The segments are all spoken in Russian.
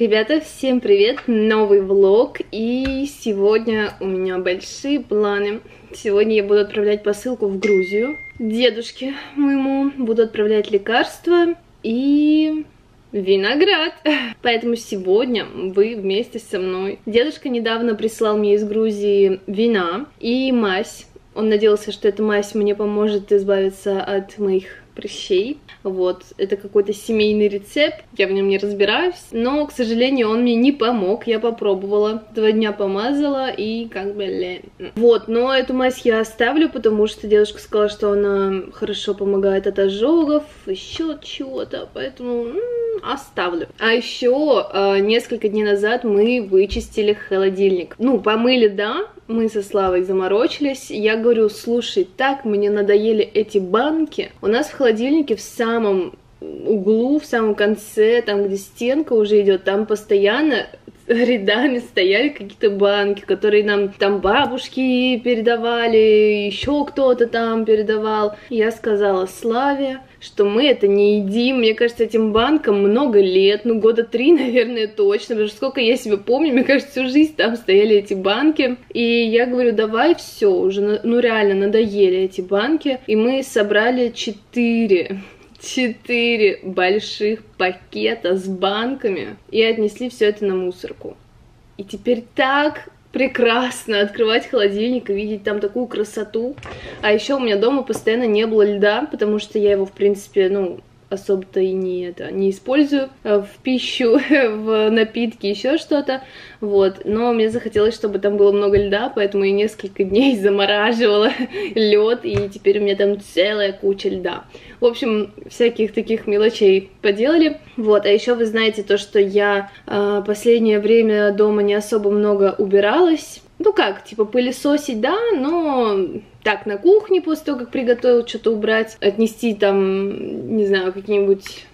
Ребята, всем привет! Новый влог, и сегодня у меня большие планы. Сегодня я буду отправлять посылку в Грузию. Дедушке моему буду отправлять лекарства и виноград. Поэтому сегодня вы вместе со мной. Дедушка недавно прислал мне из Грузии вина и мазь. Он надеялся, что эта мазь мне поможет избавиться от моих прыщей. Вот, это какой-то семейный рецепт, я в нем не разбираюсь, но, к сожалению, он мне не помог, я попробовала, два дня помазала и как бы лень. Вот, но эту мазь я оставлю, потому что девушка сказала, что она хорошо помогает от ожогов, еще чего-то, поэтому оставлю. А еще э, несколько дней назад мы вычистили холодильник. Ну, помыли, да, мы со Славой заморочились. Я говорю, слушай, так мне надоели эти банки. У нас в холодильнике в самом углу, в самом конце, там, где стенка уже идет, там постоянно рядами стояли какие-то банки, которые нам там бабушки передавали, еще кто-то там передавал. Я сказала Славе, что мы это не едим. Мне кажется, этим банкам много лет, ну года три, наверное, точно, потому что сколько я себе помню, мне кажется, всю жизнь там стояли эти банки. И я говорю, давай все, уже, ну реально надоели эти банки. И мы собрали четыре четыре больших пакета с банками и отнесли все это на мусорку. И теперь так прекрасно открывать холодильник и видеть там такую красоту. А еще у меня дома постоянно не было льда, потому что я его, в принципе, ну, особо-то и не это не использую э, в пищу, в напитки, еще что-то. Вот. Но мне захотелось, чтобы там было много льда, поэтому я несколько дней замораживала лед, и теперь у меня там целая куча льда. В общем, всяких таких мелочей поделали. Вот, а еще вы знаете то, что я э, последнее время дома не особо много убиралась. Ну как, типа пылесосить, да, но так на кухне после того, как приготовил, что-то убрать, отнести там, не знаю, какие-нибудь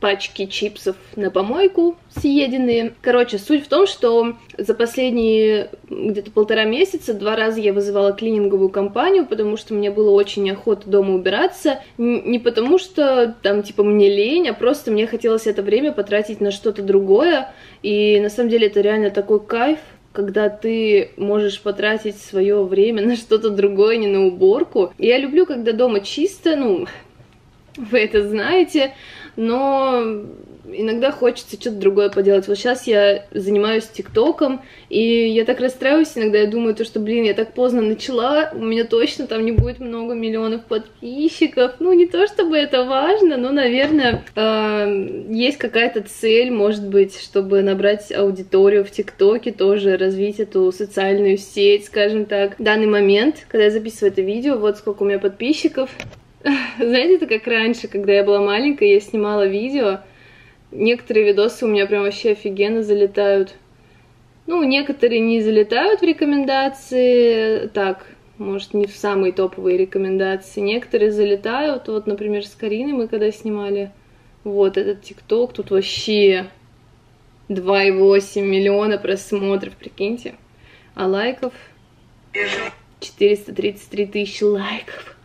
пачки чипсов на помойку съеденные. Короче, суть в том, что за последние где-то полтора месяца два раза я вызывала клининговую компанию, потому что мне было очень неохота дома убираться. Не потому что там типа мне лень, а просто мне хотелось это время потратить на что-то другое. И на самом деле это реально такой кайф, когда ты можешь потратить свое время на что-то другое, не на уборку. Я люблю, когда дома чисто, ну, вы это знаете, но иногда хочется что-то другое поделать. Вот сейчас я занимаюсь ТикТоком, и я так расстраиваюсь иногда, я думаю, то, что, блин, я так поздно начала, у меня точно там не будет много миллионов подписчиков. Ну, не то чтобы это важно, но, наверное, э, есть какая-то цель, может быть, чтобы набрать аудиторию в ТикТоке, тоже развить эту социальную сеть, скажем так. В данный момент, когда я записываю это видео, вот сколько у меня подписчиков. Знаете, это как раньше, когда я была маленькая, я снимала видео, Некоторые видосы у меня прям вообще офигенно залетают. Ну, некоторые не залетают в рекомендации, так, может, не в самые топовые рекомендации. Некоторые залетают, вот, например, с Кариной мы когда снимали, вот этот ТикТок, тут вообще 2,8 миллиона просмотров, прикиньте. А лайков 433 тысячи лайков.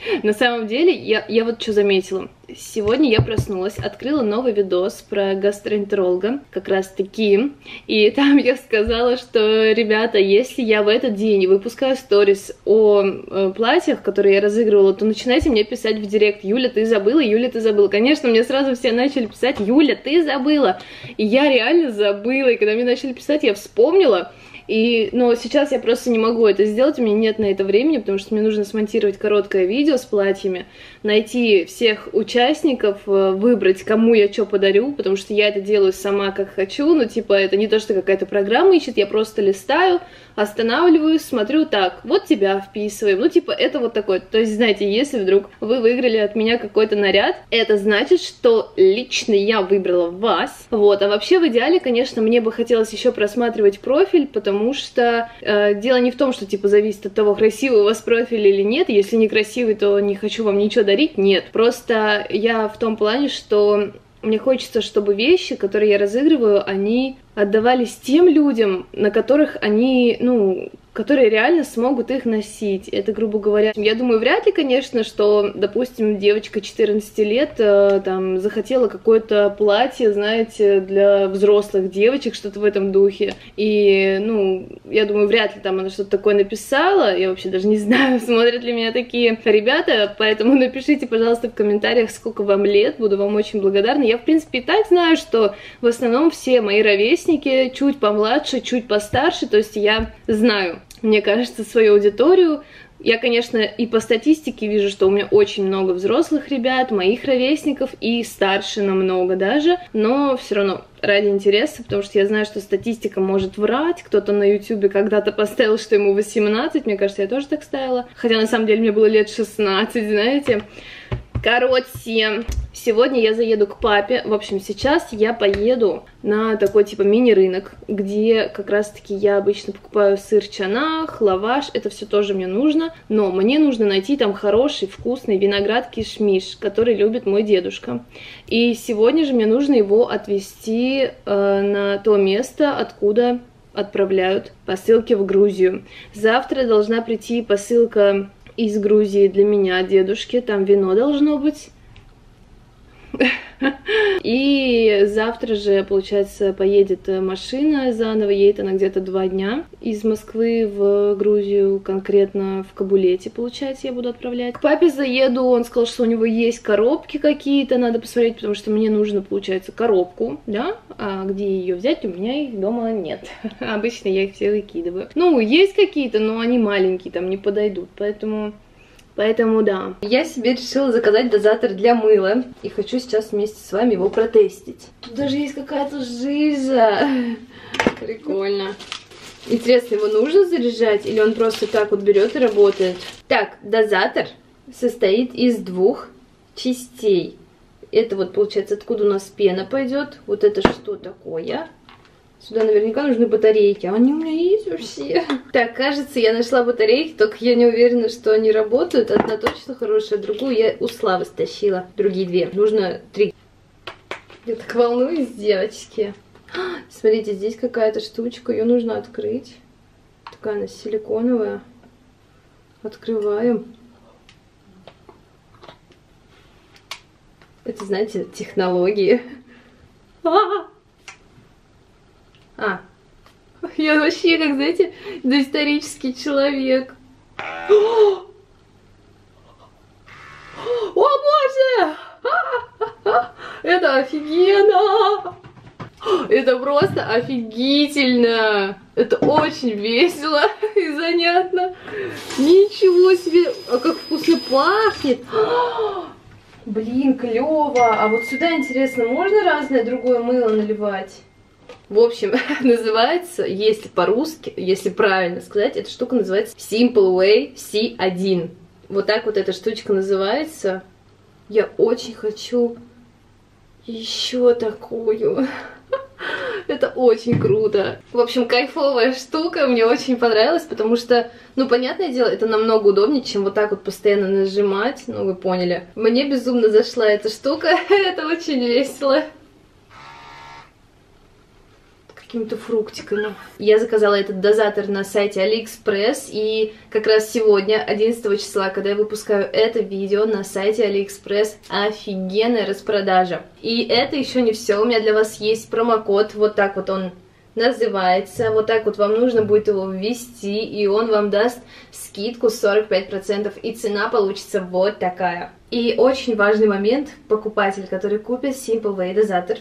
На самом деле, я, я вот что заметила. Сегодня я проснулась, открыла новый видос про гастроэнтеролога, как раз таки, и там я сказала, что, ребята, если я в этот день выпускаю сторис о э, платьях, которые я разыгрывала, то начинайте мне писать в директ, Юля, ты забыла, Юля, ты забыла. Конечно, мне сразу все начали писать, Юля, ты забыла. И я реально забыла, и когда мне начали писать, я вспомнила, и, но сейчас я просто не могу это сделать, у меня нет на это времени, потому что мне нужно смонтировать короткое видео с платьями, найти всех участников, э, выбрать, кому я что подарю, потому что я это делаю сама как хочу, ну, типа, это не то, что какая-то программа ищет, я просто листаю, останавливаюсь, смотрю, так, вот тебя вписываем, ну, типа, это вот такой, то есть, знаете, если вдруг вы выиграли от меня какой-то наряд, это значит, что лично я выбрала вас, вот, а вообще в идеале, конечно, мне бы хотелось еще просматривать профиль, потому что э, дело не в том, что типа зависит от того, красивый у вас профиль или нет. Если не красивый, то не хочу вам ничего дарить. Нет. Просто я в том плане, что мне хочется, чтобы вещи, которые я разыгрываю, они отдавались тем людям, на которых они, ну, которые реально смогут их носить. Это, грубо говоря, я думаю, вряд ли, конечно, что, допустим, девочка 14 лет э, там захотела какое-то платье, знаете, для взрослых девочек, что-то в этом духе. И, ну, я думаю, вряд ли там она что-то такое написала. Я вообще даже не знаю, смотрят ли меня такие ребята, поэтому напишите, пожалуйста, в комментариях, сколько вам лет, буду вам очень благодарна. Я, в принципе, и так знаю, что в основном все мои ровесники чуть помладше, чуть постарше, то есть я знаю, мне кажется, свою аудиторию. Я, конечно, и по статистике вижу, что у меня очень много взрослых ребят, моих ровесников и старше намного даже, но все равно ради интереса, потому что я знаю, что статистика может врать, кто-то на ютюбе когда-то поставил, что ему 18, мне кажется, я тоже так ставила, хотя на самом деле мне было лет 16, знаете, Короче, сегодня я заеду к папе. В общем, сейчас я поеду на такой типа мини-рынок, где как раз-таки я обычно покупаю сыр чанах, лаваш. Это все тоже мне нужно. Но мне нужно найти там хороший, вкусный виноград кишмиш, который любит мой дедушка. И сегодня же мне нужно его отвезти э, на то место, откуда отправляют посылки в Грузию. Завтра должна прийти посылка из Грузии для меня, дедушки. Там вино должно быть. И завтра же, получается, поедет машина заново, едет она где-то два дня из Москвы в Грузию, конкретно в Кабулете, получается, я буду отправлять. К папе заеду, он сказал, что у него есть коробки какие-то, надо посмотреть, потому что мне нужно, получается, коробку, да, а где ее взять, у меня их дома нет. Обычно я их все выкидываю. Ну, есть какие-то, но они маленькие, там не подойдут, поэтому Поэтому да. Я себе решила заказать дозатор для мыла. И хочу сейчас вместе с вами его протестить. Тут даже есть какая-то жижа. Прикольно. Интересно, его нужно заряжать или он просто так вот берет и работает? Так, дозатор состоит из двух частей. Это вот получается, откуда у нас пена пойдет. Вот это что такое? Сюда наверняка нужны батарейки. А они у меня есть вообще. Так, кажется, я нашла батарейки, только я не уверена, что они работают. Одна точно хорошая, другую я у Славы стащила. Другие две. Нужно три. Я так волнуюсь, девочки. Смотрите, здесь какая-то штучка, ее нужно открыть. Такая она силиконовая. Открываем. Это, знаете, технологии. А -а -а! А, я вообще, как, знаете, доисторический человек. О, боже! Это офигенно! Это просто офигительно! Это очень весело и занятно. Ничего себе! А как вкусно пахнет! Блин, клево! А вот сюда, интересно, можно разное другое мыло наливать? В общем, называется, если по-русски, если правильно сказать, эта штука называется Simple Way C1. Вот так вот эта штучка называется. Я очень хочу еще такую. Это очень круто. В общем, кайфовая штука, мне очень понравилась, потому что, ну, понятное дело, это намного удобнее, чем вот так вот постоянно нажимать, ну, вы поняли. Мне безумно зашла эта штука, это очень весело какими-то фруктиками. Я заказала этот дозатор на сайте AliExpress, и как раз сегодня, 11 числа, когда я выпускаю это видео на сайте AliExpress, офигенная распродажа. И это еще не все, у меня для вас есть промокод, вот так вот он называется. Вот так вот вам нужно будет его ввести, и он вам даст скидку 45%, и цена получится вот такая. И очень важный момент, покупатель, который купит Simple Way дозатор,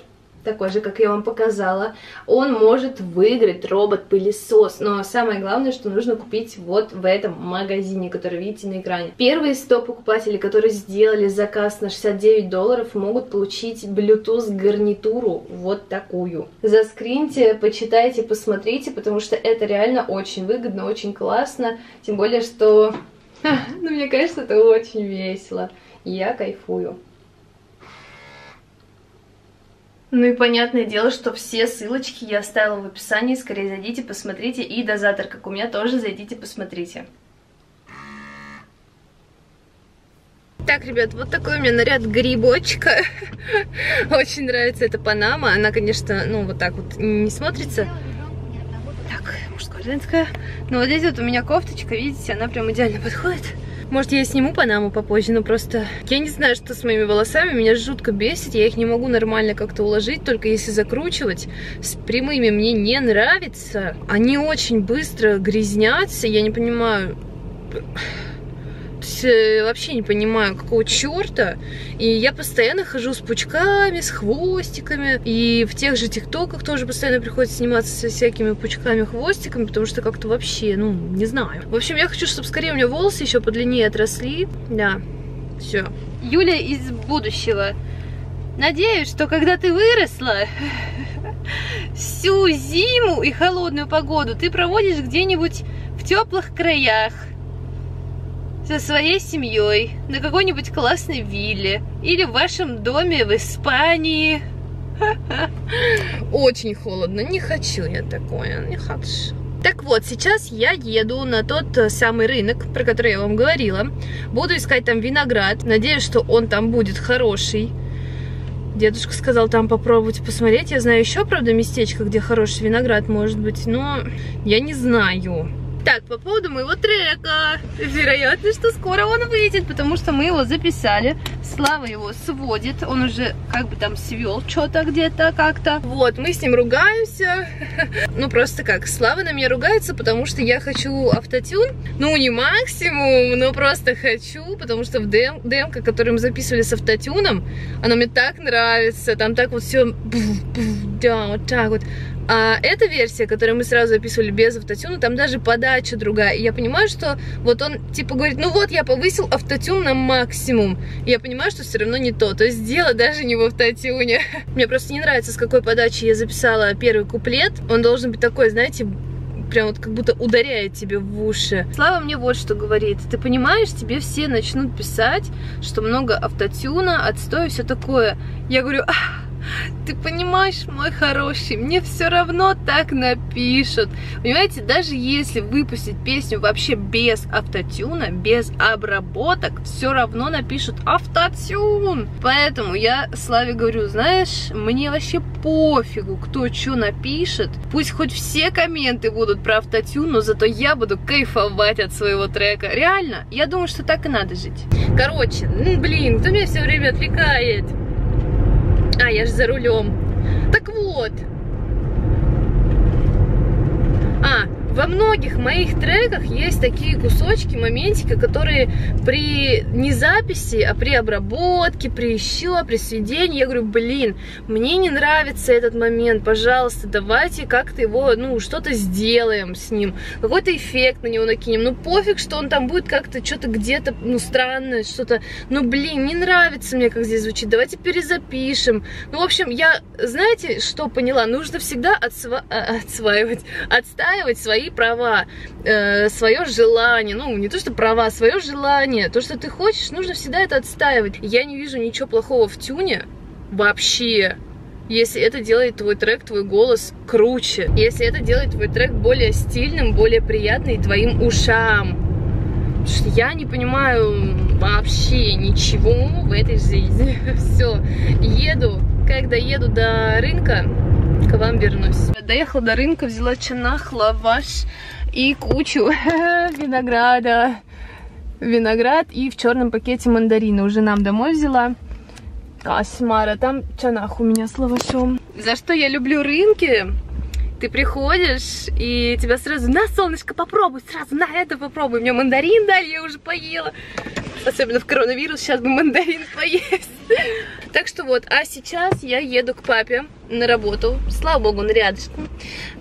такой же, как я вам показала, он может выиграть робот-пылесос. Но самое главное, что нужно купить вот в этом магазине, который видите на экране. Первые 100 покупателей, которые сделали заказ на 69 долларов, могут получить Bluetooth гарнитуру вот такую. Заскриньте, почитайте, посмотрите, потому что это реально очень выгодно, очень классно. Тем более, что... Ну, мне кажется, это очень весело. Я кайфую. Ну и понятное дело, что все ссылочки я оставила в описании, скорее зайдите, посмотрите, и дозатор, как у меня, тоже зайдите, посмотрите. Так, ребят, вот такой у меня наряд грибочка. Очень нравится эта панама. Она, конечно, ну, вот так вот не смотрится. Так, мужская, женская. Ну вот здесь вот у меня кофточка, видите, она прям идеально подходит. Может, я сниму панаму попозже, но просто... Я не знаю, что с моими волосами, меня жутко бесит, я их не могу нормально как-то уложить, только если закручивать. С прямыми мне не нравится. Они очень быстро грязнятся, я не понимаю вообще не понимаю, какого черта. И я постоянно хожу с пучками, с хвостиками. И в тех же тиктоках тоже постоянно приходится сниматься со всякими пучками, хвостиками, потому что как-то вообще, ну, не знаю. В общем, я хочу, чтобы скорее у меня волосы еще подлиннее отросли. Да, все. Юля из будущего. Надеюсь, что когда ты выросла, всю зиму и холодную погоду ты проводишь где-нибудь в теплых краях, со своей семьей на какой-нибудь классной вилле или в вашем доме в Испании. Очень холодно, не хочу я такое, не хочу. Так вот, сейчас я еду на тот э, самый рынок, про который я вам говорила. Буду искать там виноград. Надеюсь, что он там будет хороший. Дедушка сказал там попробовать посмотреть. Я знаю еще, правда, местечко, где хороший виноград может быть, но я не знаю. Так, по поводу моего трека. Вероятно, что скоро он выйдет, потому что мы его записали. Слава его сводит. Он уже как бы там свел что-то где-то как-то. Вот, мы с ним ругаемся. Ну, просто как, Слава на меня ругается, потому что я хочу автотюн. Ну, не максимум, но просто хочу, потому что в дем демка, которую мы записывали с автотюном, она мне так нравится. Там так вот все... Да, вот так вот. А эта версия, которую мы сразу записывали без автотюна, там даже подача другая. И я понимаю, что вот он типа говорит, ну вот я повысил автотюн на максимум. И я понимаю, что все равно не то. То есть дело даже не в автотюне. Мне просто не нравится, с какой подачи я записала первый куплет. Он должен быть такой, знаете, прям вот как будто ударяет тебе в уши. Слава мне вот что говорит. Ты понимаешь, тебе все начнут писать, что много автотюна, отстой, все такое. Я говорю, ах, ты понимаешь, мой хороший, мне все равно так напишут. Понимаете, даже если выпустить песню вообще без автотюна, без обработок, все равно напишут автотюн. Поэтому я Славе говорю, знаешь, мне вообще пофигу, кто что напишет. Пусть хоть все комменты будут про автотюн, но зато я буду кайфовать от своего трека. Реально, я думаю, что так и надо жить. Короче, ну блин, кто меня все время отвлекает? А, я же за рулем. Так вот. А, во многих моих треках есть такие кусочки, моментики, которые при не записи, а при обработке, при еще, при сведении, я говорю, блин, мне не нравится этот момент, пожалуйста, давайте как-то его, ну, что-то сделаем с ним, какой-то эффект на него накинем, ну, пофиг, что он там будет как-то что-то где-то, ну, странное, что-то, ну, блин, не нравится мне, как здесь звучит, давайте перезапишем. Ну, в общем, я, знаете, что поняла, нужно всегда отсва отсваивать, отстаивать свои права, э, свое желание, ну, не то, что права, свое желание, то, что ты хочешь, нужно всегда это отстаивать. Я не вижу ничего плохого в тюне вообще, если это делает твой трек, твой голос круче, если это делает твой трек более стильным, более приятным твоим ушам. Я не понимаю вообще ничего в этой жизни. Все, еду, когда еду до рынка, к вам вернусь. Доехала до рынка, взяла чанах, лаваш и кучу винограда. Виноград и в черном пакете мандарины. Уже нам домой взяла. Кошмара, там чанах у меня с лавашом. За что я люблю рынки? Ты приходишь, и тебя сразу, на, солнышко, попробуй, сразу на это попробуй. Мне мандарин дали, я уже поела. Особенно в коронавирус, сейчас бы мандарин поесть. Что вот, а сейчас я еду к папе на работу. Слава богу, он рядышком.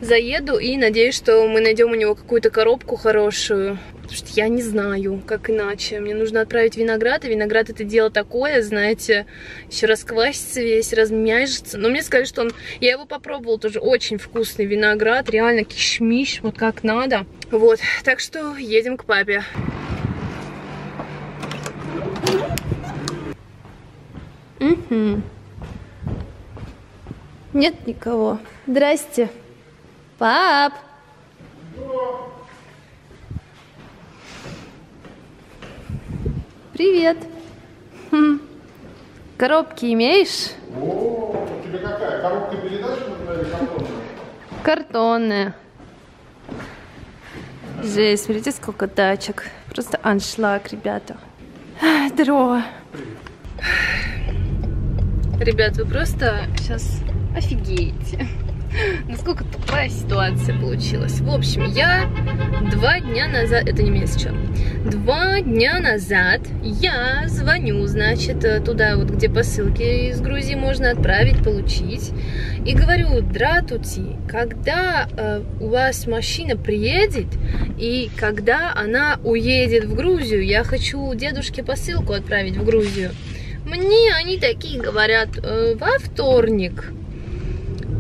Заеду и надеюсь, что мы найдем у него какую-то коробку хорошую. Потому что я не знаю, как иначе. Мне нужно отправить виноград, и виноград это дело такое, знаете, еще расквасится весь, размяжется. Но мне сказали, что он... Я его попробовала, тоже очень вкусный виноград, реально кишмиш, вот как надо. Вот, так что едем к папе. Угу. Нет никого. Здрасте. Пап. Привет. Хм. Коробки имеешь? О, тебе какая? Коробка передач или картонная? Картонная. Жесть, смотрите, сколько тачек. Просто аншлаг, ребята. Здорово. Ребят, вы просто сейчас офигеете. Насколько тупая ситуация получилась. В общем, я два дня назад... Это не месяц, Два дня назад я звоню, значит, туда вот, где посылки из Грузии можно отправить, получить. И говорю, дратути, когда э, у вас машина приедет, и когда она уедет в Грузию, я хочу дедушке посылку отправить в Грузию. Мне они такие говорят, э, во вторник.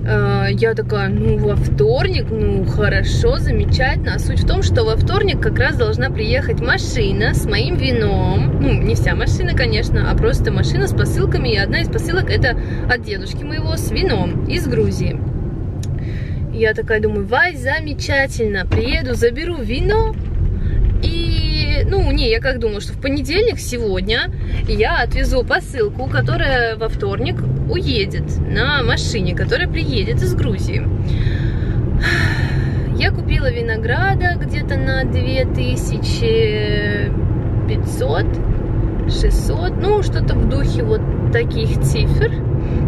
Э, я такая, ну, во вторник, ну, хорошо, замечательно. А суть в том, что во вторник как раз должна приехать машина с моим вином. Ну, не вся машина, конечно, а просто машина с посылками. И одна из посылок это от дедушки моего с вином из Грузии. Я такая думаю, вай, замечательно, приеду, заберу вино, ну, не, я как думала, что в понедельник, сегодня, я отвезу посылку, которая во вторник уедет на машине, которая приедет из Грузии. Я купила винограда где-то на 2500, 600, ну, что-то в духе вот таких цифр.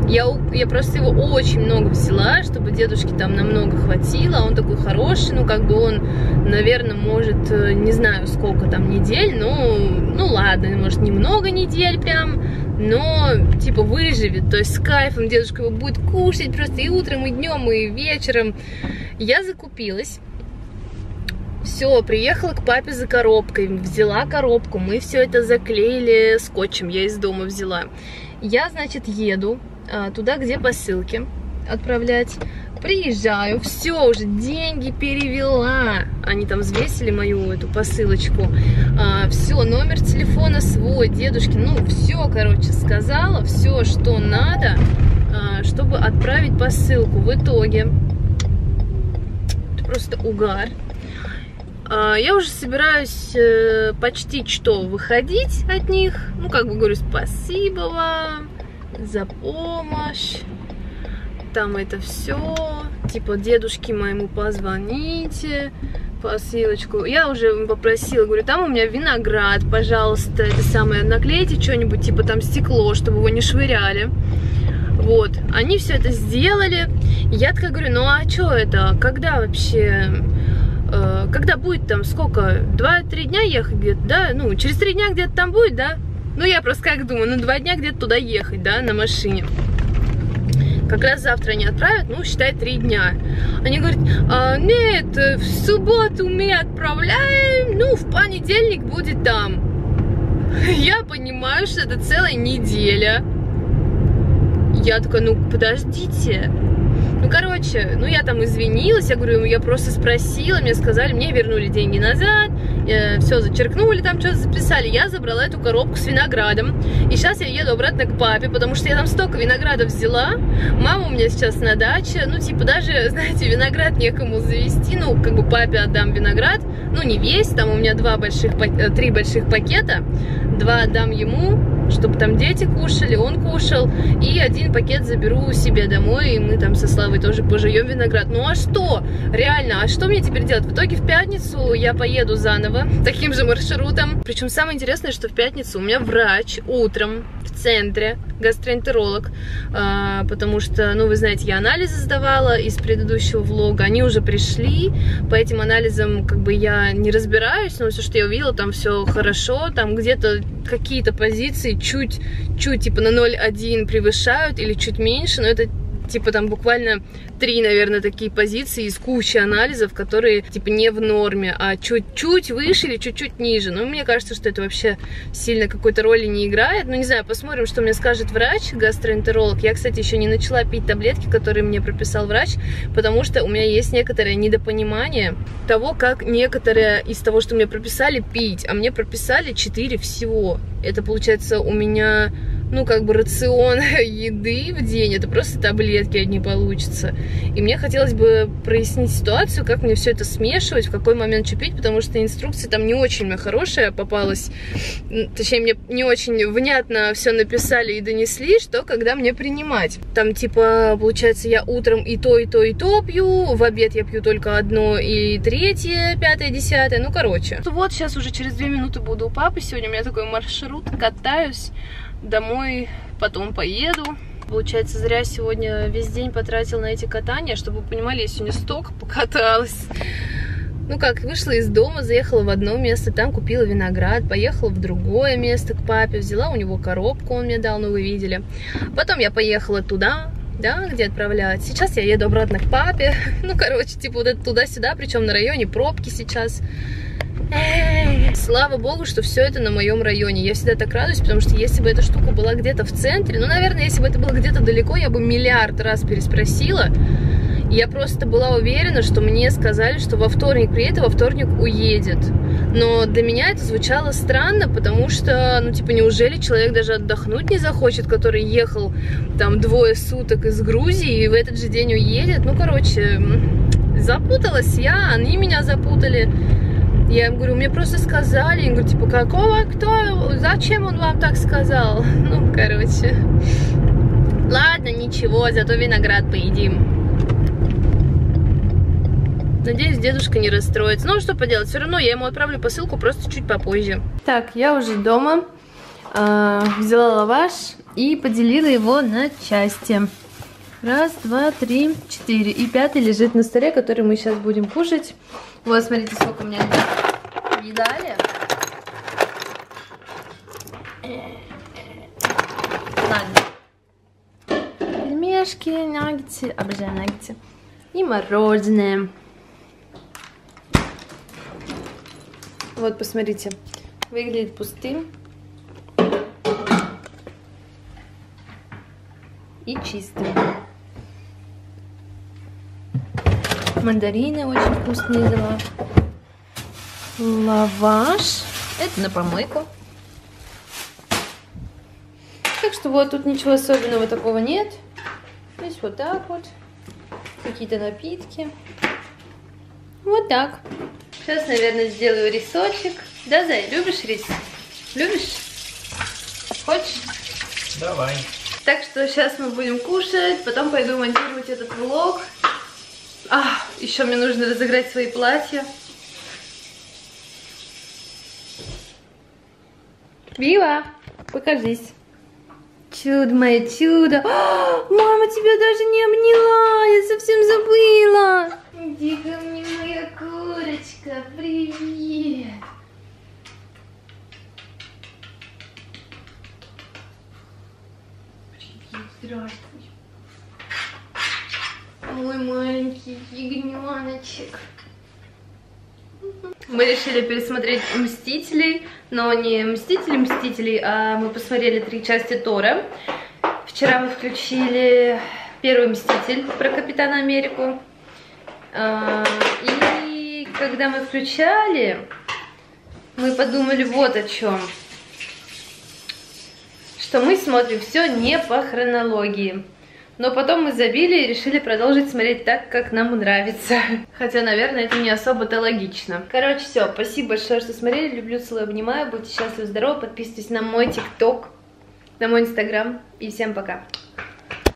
Я, я просто его очень много взяла, чтобы дедушке там намного хватило. Он такой хороший, ну как бы он, наверное, может, э, не знаю сколько там недель, ну, ну ладно, может немного недель прям, но типа выживет, то есть с кайфом дедушка его будет кушать просто и утром, и днем, и вечером. Я закупилась. Все, приехала к папе за коробкой, взяла коробку, мы все это заклеили скотчем, я из дома взяла. Я, значит, еду а, туда, где посылки отправлять. Приезжаю, все уже, деньги перевела. Они там взвесили мою эту посылочку. А, все, номер телефона свой, дедушки. Ну, все, короче, сказала, все, что надо, а, чтобы отправить посылку. В итоге, это просто угар. А, я уже собираюсь э, почти что выходить от них. Ну, как бы говорю, спасибо вам за помощь. Там это все. Типа, дедушке моему позвоните, посылочку. Я уже попросила, говорю, там у меня виноград, пожалуйста, это самое, наклейте что-нибудь, типа там стекло, чтобы его не швыряли. Вот, они все это сделали. Я такая говорю, ну а что это, когда вообще, когда будет там, сколько, два-три дня ехать где-то, да? Ну, через три дня где-то там будет, да? Ну, я просто как думаю, ну, два дня где-то туда ехать, да, на машине. Как раз завтра они отправят, ну, считай, три дня. Они говорят, а, нет, в субботу мы отправляем, ну, в понедельник будет там. Я понимаю, что это целая неделя. Я такая, ну, подождите, ну, короче, ну, я там извинилась, я говорю, я просто спросила, мне сказали, мне вернули деньги назад, э, все зачеркнули, там что-то записали. Я забрала эту коробку с виноградом, и сейчас я еду обратно к папе, потому что я там столько винограда взяла. Мама у меня сейчас на даче, ну, типа, даже, знаете, виноград некому завести, ну, как бы папе отдам виноград, ну, не весь, там у меня два больших, э, три больших пакета, два отдам ему, чтобы там дети кушали, он кушал, и один пакет заберу себе домой, и мы там со Славой тоже пожуем виноград. Ну а что? Реально, а что мне теперь делать? В итоге в пятницу я поеду заново таким же маршрутом. Причем самое интересное, что в пятницу у меня врач утром в центре, гастроэнтеролог, а, потому что, ну, вы знаете, я анализы сдавала из предыдущего влога, они уже пришли, по этим анализам как бы я не разбираюсь, но все, что я увидела, там все хорошо, там где-то какие-то позиции чуть, чуть типа на 0,1 превышают или чуть меньше, но это типа там буквально три, наверное, такие позиции из кучи анализов, которые типа не в норме, а чуть-чуть выше или чуть-чуть ниже. Но мне кажется, что это вообще сильно какой-то роли не играет. Ну, не знаю, посмотрим, что мне скажет врач, гастроэнтеролог. Я, кстати, еще не начала пить таблетки, которые мне прописал врач, потому что у меня есть некоторое недопонимание того, как некоторые из того, что мне прописали, пить. А мне прописали 4 всего. Это, получается, у меня ну, как бы рацион еды в день, это просто таблетки одни получится. И мне хотелось бы прояснить ситуацию, как мне все это смешивать, в какой момент что пить, потому что инструкция там не очень хорошая попалась. Точнее, мне не очень внятно все написали и донесли, что когда мне принимать. Там, типа, получается, я утром и то, и то, и то пью, в обед я пью только одно и третье, пятое, десятое, ну, короче. Вот сейчас уже через две минуты буду у папы, сегодня у меня такой маршрут, катаюсь домой, потом поеду. Получается, зря сегодня весь день потратил на эти катания, чтобы вы понимали, я сегодня столько покаталась. Ну как, вышла из дома, заехала в одно место, там купила виноград, поехала в другое место к папе, взяла у него коробку, он мне дал, ну вы видели. Потом я поехала туда, да, где отправлять. Сейчас я еду обратно к папе. Ну, короче, типа вот это туда-сюда, причем на районе пробки сейчас. Слава богу, что все это на моем районе. Я всегда так радуюсь, потому что если бы эта штука была где-то в центре, ну, наверное, если бы это было где-то далеко, я бы миллиард раз переспросила. Я просто была уверена, что мне сказали, что во вторник приедет, а во вторник уедет. Но для меня это звучало странно, потому что, ну, типа, неужели человек даже отдохнуть не захочет, который ехал там двое суток из Грузии и в этот же день уедет? Ну, короче, запуталась я, они меня запутали. Я им говорю, мне просто сказали. Я говорю, типа, какого, кто, зачем он вам так сказал? Ну, короче. Ладно, ничего, зато виноград поедим. Надеюсь, дедушка не расстроится. Ну, что поделать, все равно я ему отправлю посылку просто чуть попозже. Так, я уже дома. Э, взяла лаваш и поделила его на части. Раз, два, три, четыре. И пятый лежит на столе, который мы сейчас будем кушать. Вот, смотрите, сколько у меня едали. Ладно. Пельмешки, наггетсы, обожаю наггетсы. И мороженое. Вот, посмотрите. Выглядит пустым. И чистым. Мандарины очень вкусные взяла. Лаваш. Это на помойку. Так что вот тут ничего особенного такого нет. Здесь вот так вот. Какие-то напитки. Вот так. Сейчас, наверное, сделаю рисочек. Да, Зай, любишь рис? Любишь? Хочешь? Давай. Так что сейчас мы будем кушать, потом пойду монтировать этот влог. Еще мне нужно разыграть свои платья. Вива, покажись. Чудо мое чудо. А, мама тебя даже не обняла, я совсем забыла. Иди ко мне, моя курочка, привет. Привет, здравствуй. Мой маленький ягненочек. Мы решили пересмотреть «Мстителей», но не «Мстители-мстителей», а мы посмотрели три части Тора. Вчера мы включили первый «Мститель» про Капитана Америку. А, и когда мы включали, мы подумали вот о чем. Что мы смотрим все не по хронологии. Но потом мы забили и решили продолжить смотреть так, как нам нравится. Хотя, наверное, это не особо-то логично. Короче, все. Спасибо большое, что смотрели. Люблю, целую, обнимаю. Будьте счастливы, здоровы. Подписывайтесь на мой ТикТок, на мой Инстаграм. И всем пока.